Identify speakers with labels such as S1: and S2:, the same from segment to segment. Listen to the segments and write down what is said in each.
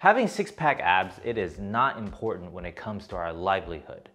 S1: Having six pack abs, it is not important when it comes to our livelihood.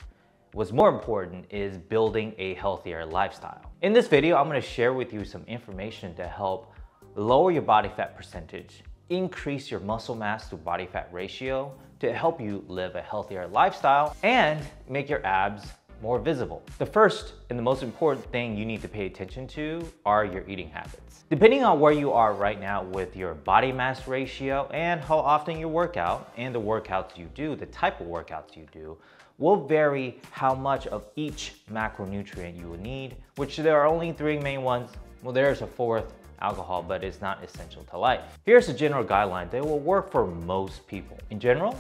S1: What's more important is building a healthier lifestyle. In this video, I'm gonna share with you some information to help lower your body fat percentage, increase your muscle mass to body fat ratio to help you live a healthier lifestyle and make your abs more visible. The first and the most important thing you need to pay attention to are your eating habits. Depending on where you are right now with your body mass ratio and how often you work out and the workouts you do, the type of workouts you do, will vary how much of each macronutrient you will need, which there are only three main ones. Well, there's a fourth, alcohol, but it's not essential to life. Here's a general guideline that will work for most people. In general,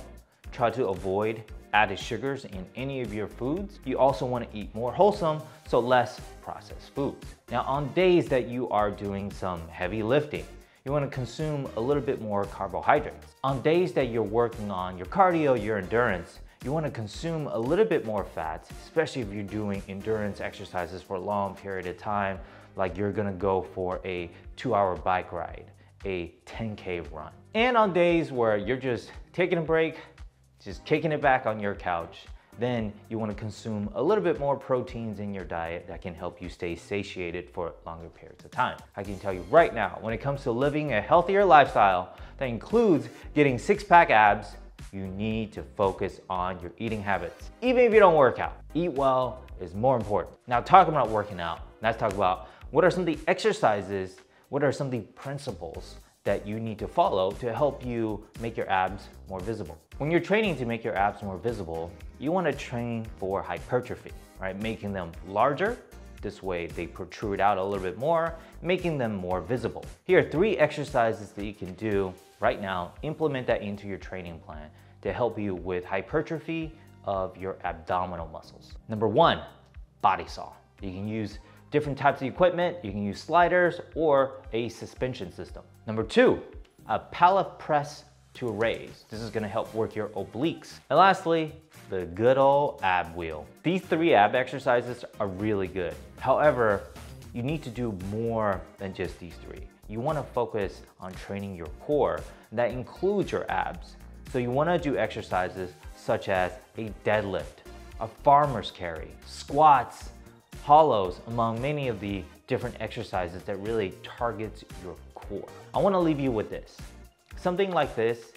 S1: try to avoid added sugars in any of your foods. You also want to eat more wholesome, so less processed foods. Now on days that you are doing some heavy lifting, you want to consume a little bit more carbohydrates. On days that you're working on your cardio, your endurance, you want to consume a little bit more fats, especially if you're doing endurance exercises for a long period of time, like you're gonna go for a two hour bike ride, a 10K run. And on days where you're just taking a break, just kicking it back on your couch, then you wanna consume a little bit more proteins in your diet that can help you stay satiated for longer periods of time. I can tell you right now, when it comes to living a healthier lifestyle that includes getting six pack abs, you need to focus on your eating habits. Even if you don't work out, eat well is more important. Now talking about working out, let's talk about what are some of the exercises, what are some of the principles that you need to follow to help you make your abs more visible. When you're training to make your abs more visible, you wanna train for hypertrophy, right? Making them larger, this way they protrude out a little bit more, making them more visible. Here are three exercises that you can do right now. Implement that into your training plan to help you with hypertrophy of your abdominal muscles. Number one, body saw. You can use different types of equipment. You can use sliders or a suspension system. Number two, a Pallof press to raise. This is gonna help work your obliques. And lastly, the good old ab wheel. These three ab exercises are really good. However, you need to do more than just these three. You wanna focus on training your core. That includes your abs. So you wanna do exercises such as a deadlift, a farmer's carry, squats, hollows, among many of the different exercises that really targets your core. I wanna leave you with this. Something like this,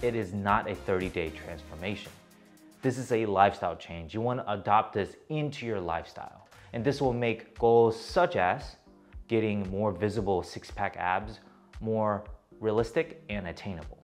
S1: it is not a 30-day transformation. This is a lifestyle change. You wanna adopt this into your lifestyle. And this will make goals such as getting more visible six-pack abs more realistic and attainable.